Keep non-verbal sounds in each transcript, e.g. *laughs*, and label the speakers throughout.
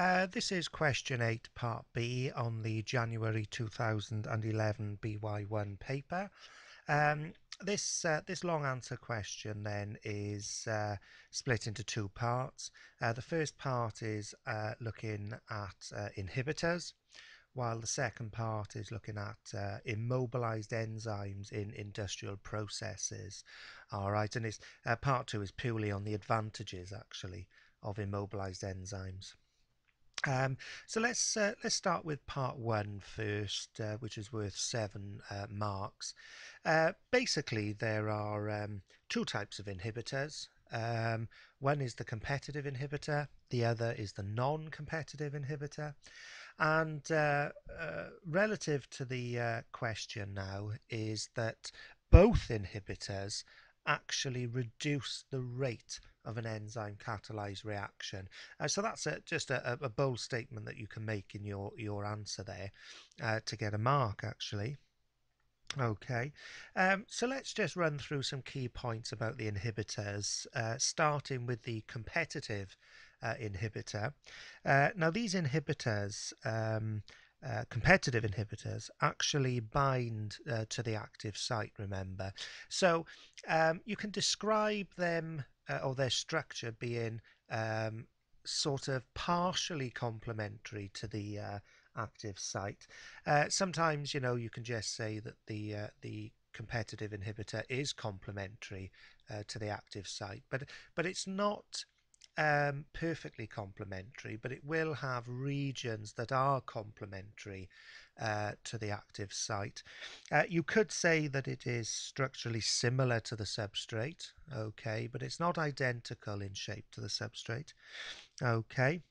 Speaker 1: Uh, this is question 8 part B on the January 2011 BY1 paper. Um, this uh, this long answer question then is uh, split into two parts. Uh, the first part is uh, looking at inhibitors while the second part is looking at uh, immobilized enzymes in industrial processes. All right, and it's, part two is purely on the advantages actually of immobilized enzymes. Um, so let's uh, let's start with part one first, uh, which is worth seven uh, marks. Uh, basically, there are um, two types of inhibitors. Um, one is the competitive inhibitor, the other is the non-competitive inhibitor. And uh, uh, relative to the question now is that both inhibitors actually reduce the rate of an enzyme catalyzed reaction. Uh, so that's a, just a, a, bold statement that you can make in your, your answer there uh, to get a mark actually. Okay, um, so let's just run through some key points about the inhibitors, uh, starting with the competitive uh, inhibitor. Uh, now these inhibitors um, uh, competitive inhibitors actually bind uh, to the active site, remember. So um, you can describe them uh, or their structure being um, sort of partially complementary to the uh, active site. Uh, sometimes, you know, you can just say that the the competitive inhibitor is complementary to the active site, but but it's not um, perfectly complementary, but it will have regions that are complementary uh, to the active site. Uh, you could say that it is structurally similar to the substrate, okay, but it's not identical in shape to the substrate, okay.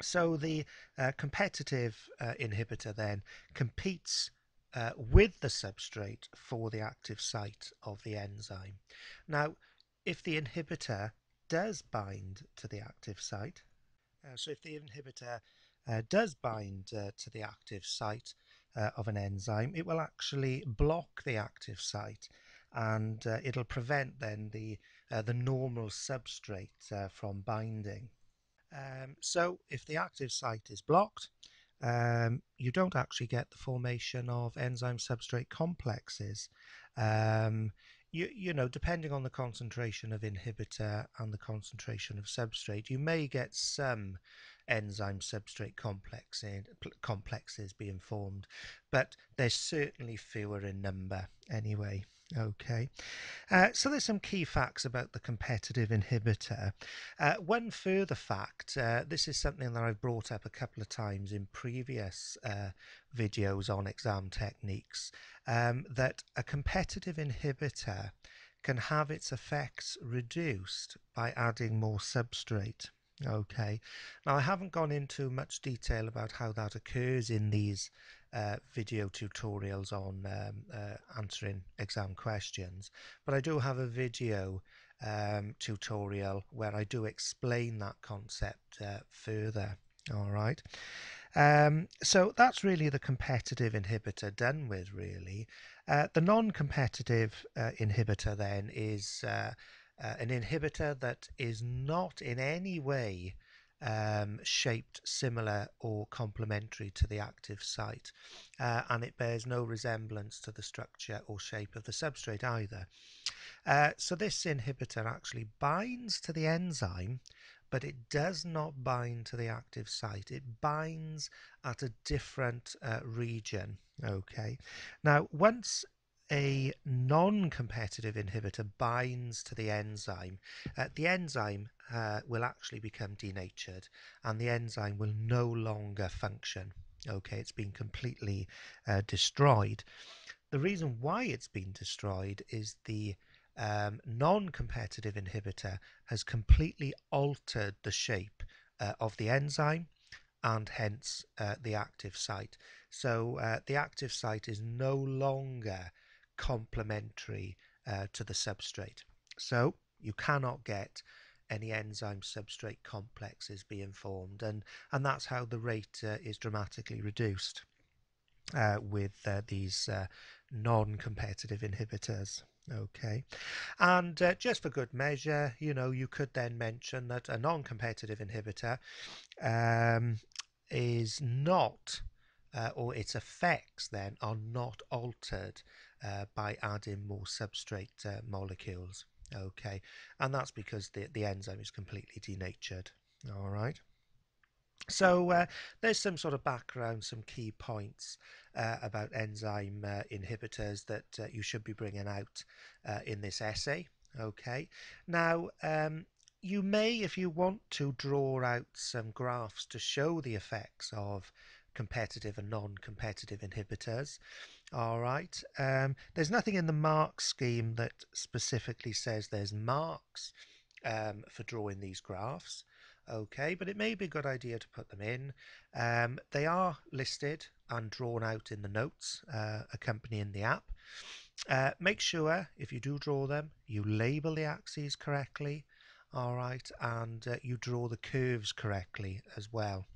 Speaker 1: So the uh, competitive uh, inhibitor then competes uh, with the substrate for the active site of the enzyme. Now, if the inhibitor does bind to the active site. Uh, so if the inhibitor uh, does bind uh, to the active site uh, of an enzyme, it will actually block the active site and uh, it'll prevent then the, the normal substrate from binding. Um, so if the active site is blocked, um, you don't actually get the formation of enzyme substrate complexes. Um, you, you know, depending on the concentration of inhibitor and the concentration of substrate, you may get some enzyme substrate complex in, complexes being formed, but they're certainly fewer in number anyway. Okay, uh, so there's some key facts about the competitive inhibitor. Uh, one further fact, uh, this is something that I've brought up a couple of times in previous uh, videos on exam techniques, um, that a competitive inhibitor can have its effects reduced by adding more substrate. Okay, now I haven't gone into much detail about how that occurs in these uh, video tutorials on um, uh, answering exam questions, but I do have a video um, tutorial where I do explain that concept uh, further. All right. Um, so that's really the competitive inhibitor done with, really. Uh, the non-competitive uh, inhibitor then is uh, an inhibitor that is not in any way um, shaped similar or complementary to the active site uh, and it bears no resemblance to the structure or shape of the substrate either. Uh, so this inhibitor actually binds to the enzyme but it does not bind to the active site. It binds at a different uh, region. Okay. Now, once a non-competitive inhibitor binds to the enzyme, uh, the enzyme uh, will actually become denatured and the enzyme will no longer function. Okay, it's been completely uh, destroyed. The reason why it's been destroyed is the um, non-competitive inhibitor has completely altered the shape uh, of the enzyme and hence uh, the active site. So uh, the active site is no longer complementary uh, to the substrate. So you cannot get any enzyme substrate complexes being formed and, and that's how the rate uh, is dramatically reduced uh, with uh, these uh, non-competitive inhibitors. Okay, and uh, just for good measure, you know, you could then mention that a non-competitive inhibitor um, is not uh, or its effects then are not altered uh, by adding more substrate uh, molecules okay? And that's because the, the enzyme is completely denatured all right? So uh, there's some sort of background some key points uh, about enzyme uh, inhibitors that you should be bringing out in this essay okay? Now um, you may, if you want to, draw out some graphs to show the effects of competitive and non-competitive inhibitors. All right. Um, there's nothing in the mark scheme that specifically says there's marks um, for drawing these graphs. Okay, but it may be a good idea to put them in. Um, they are listed and drawn out in the notes uh, accompanying the app. Uh, make sure, if you do draw them, you label the axes correctly all right and uh, you draw the curves correctly as well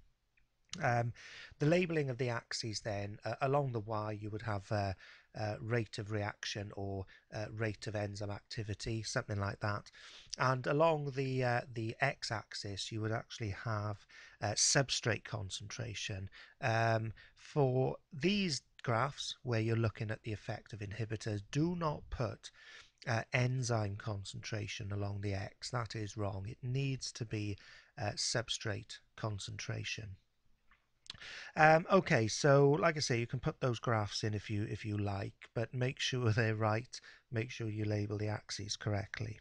Speaker 1: um, the labeling of the axes then uh, along the y you would have uh, uh rate of reaction or uh, rate of enzyme activity something like that and along the uh, the x-axis you would actually have substrate concentration um, for these graphs where you're looking at the effect of inhibitors do not put uh, enzyme concentration along the X. That is wrong. It needs to be uh, substrate concentration. Um, okay, so like I say, you can put those graphs in if you if you like, but make sure *laughs* they're right. Make sure you label the axes correctly.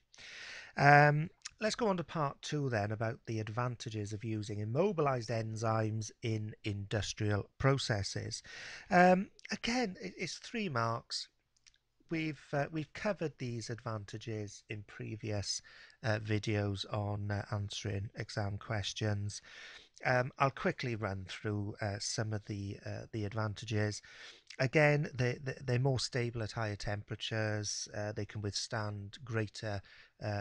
Speaker 1: Um, let's go on to part two then about the advantages of using immobilized enzymes in industrial processes. Um, again, it's three marks we've uh, we've covered these advantages in previous uh, videos on uh, answering exam questions. Um, I'll quickly run through uh, some of the uh, the advantages. Again, they, they're more stable at higher temperatures. Uh, they can withstand greater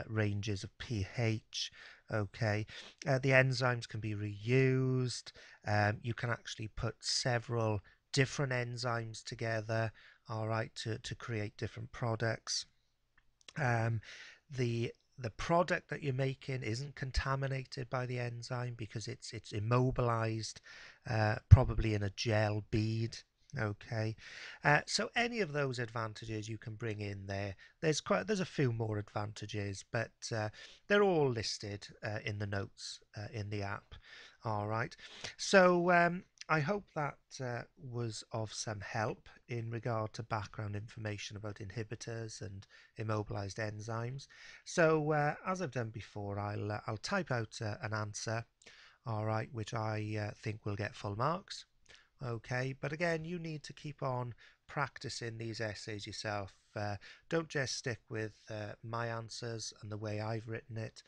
Speaker 1: ranges of pH. Okay, the enzymes can be reused. Um, you can actually put several different enzymes together all right, to, to create different products. Um, the the product that you're making isn't contaminated by the enzyme because it's it's immobilized, uh, probably in a gel bead. Okay, uh, so any of those advantages you can bring in there. There's quite there's a few more advantages, but uh, they're all listed uh, in the notes uh, in the app. All right, so um, I hope that uh, was of some help in regard to background information about inhibitors and immobilized enzymes. So uh, as I've done before, I'll, uh, I'll type out uh, an answer, all right, which I uh, think will get full marks. Okay, but again, you need to keep on practicing these essays yourself. Uh, don't just stick with my answers and the way I've written it.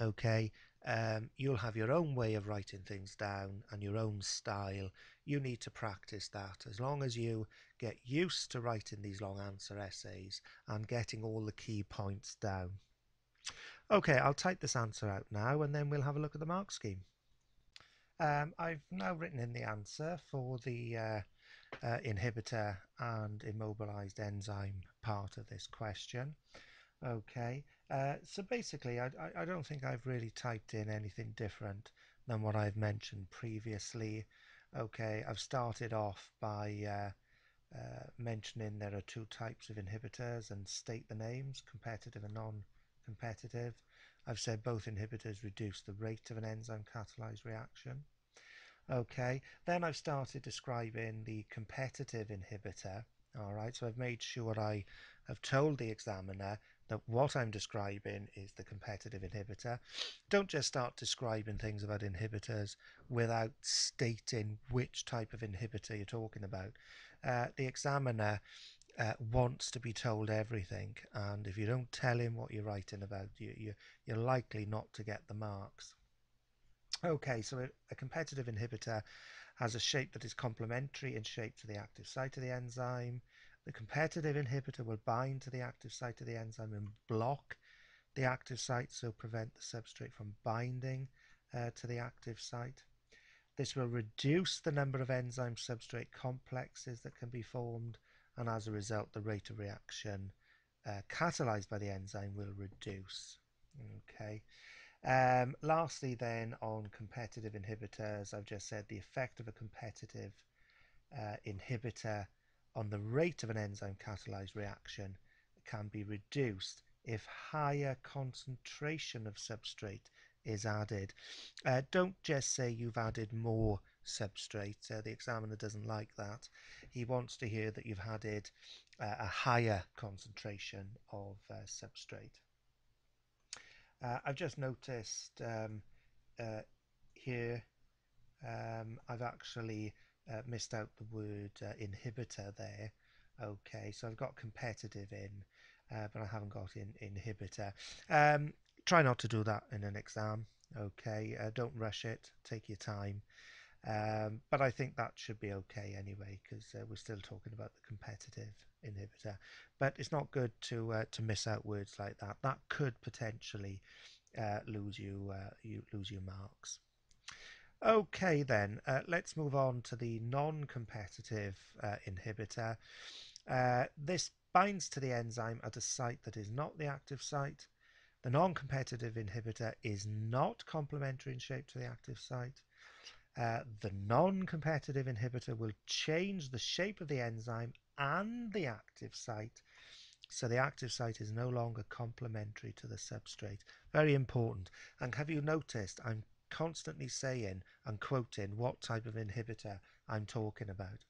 Speaker 1: Okay, um, you'll have your own way of writing things down and your own style. You need to practice that. As long as you get used to writing these long answer essays and getting all the key points down. Okay, I'll type this answer out now and then we'll have a look at the mark scheme. Um, I've now written in the answer for the uh, uh, inhibitor and immobilized enzyme part of this question. Okay, uh, so basically, I, I, don't think I've really typed in anything different than what I've mentioned previously. Okay, I've started off by uh, uh, mentioning there are two types of inhibitors and state the names, competitive and non-competitive. I've said both inhibitors reduce the rate of an enzyme catalyzed reaction. Okay, then I've started describing the competitive inhibitor. All right, so I've made sure I have told the examiner that what I'm describing is the competitive inhibitor. Don't just start describing things about inhibitors without stating which type of inhibitor you're talking about. Uh, the examiner uh, wants to be told everything, and if you don't tell him what you're writing about, you, you, you're likely not to get the marks. Okay, so a, a competitive inhibitor has a shape that is complementary in shape to the active site of the enzyme. The competitive inhibitor will bind to the active site of the enzyme and block the active site, so prevent the substrate from binding uh, to the active site. This will reduce the number of enzyme substrate complexes that can be formed, and as a result, the rate of reaction uh, catalyzed by the enzyme will reduce. Okay. Um, lastly, then on competitive inhibitors, I've just said the effect of a competitive uh, inhibitor on the rate of an enzyme catalyzed reaction can be reduced if higher concentration of substrate is added. Uh, don't just say you've added more substrate. Uh, the examiner doesn't like that. He wants to hear that you've added uh, a higher concentration of uh, substrate. Uh, I've just noticed um, uh, here um, I've actually uh, missed out the word uh, inhibitor there. Okay, so I've got competitive in, uh, but I haven't got in inhibitor. Um, try not to do that in an exam. Okay, uh, don't rush it. Take your time. Um, but I think that should be okay anyway because uh, we're still talking about the competitive inhibitor. But it's not good to uh, to miss out words like that. That could potentially lose you you lose your marks. Okay then, uh, let's move on to the non-competitive uh, inhibitor. Uh, this binds to the enzyme at a site that is not the active site. The non-competitive inhibitor is not complementary in shape to the active site. Uh, the non-competitive inhibitor will change the shape of the enzyme and the active site so the active site is no longer complementary to the substrate. Very important. And have you noticed I'm constantly saying and quoting what type of inhibitor I'm talking about.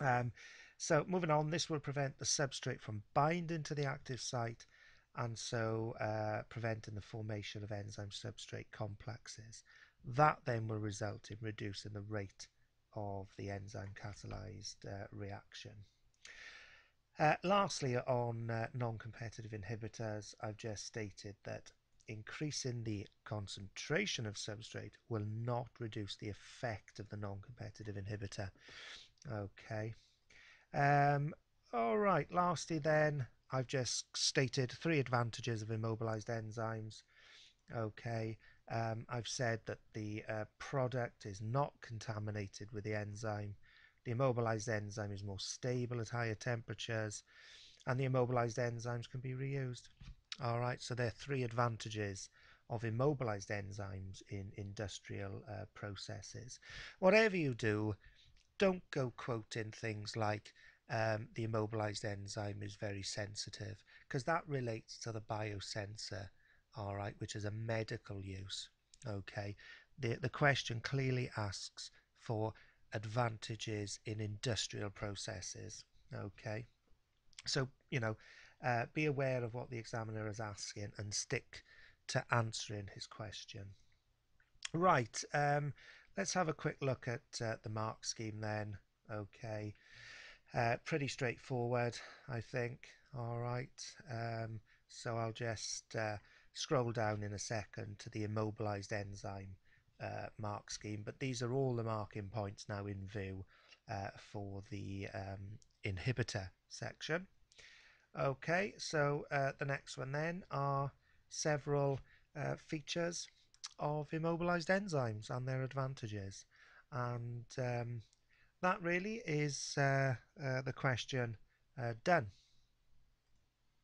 Speaker 1: Um, so moving on, this will prevent the substrate from binding to the active site and so uh, preventing the formation of enzyme substrate complexes. That then will result in reducing the rate of the enzyme catalyzed uh, reaction. Uh, lastly, on uh, non-competitive inhibitors, I've just stated that increasing the concentration of substrate will not reduce the effect of the non-competitive inhibitor. Okay. Um, all right, lastly then, I've just stated three advantages of immobilized enzymes. Okay, um, I've said that the uh, product is not contaminated with the enzyme. The immobilized enzyme is more stable at higher temperatures and the immobilized enzymes can be reused. All right, so there are three advantages of immobilized enzymes in industrial uh, processes. Whatever you do, don't go quoting things like um, the immobilized enzyme is very sensitive because that relates to the biosensor, all right, which is a medical use. Okay, the the question clearly asks for advantages in industrial processes. Okay, so you know uh, be aware of what the examiner is asking and stick to answering his question. Right, um, let's have a quick look at uh, the mark scheme then. Okay, uh, pretty straightforward, I think. All right, um, so I'll just uh, scroll down in a second to the immobilized enzyme uh, mark scheme, but these are all the marking points now in view uh, for the um, inhibitor section. Okay, so uh, the next one then are several uh, features of immobilized enzymes and their advantages. And um, that really is uh, uh the question uh, done.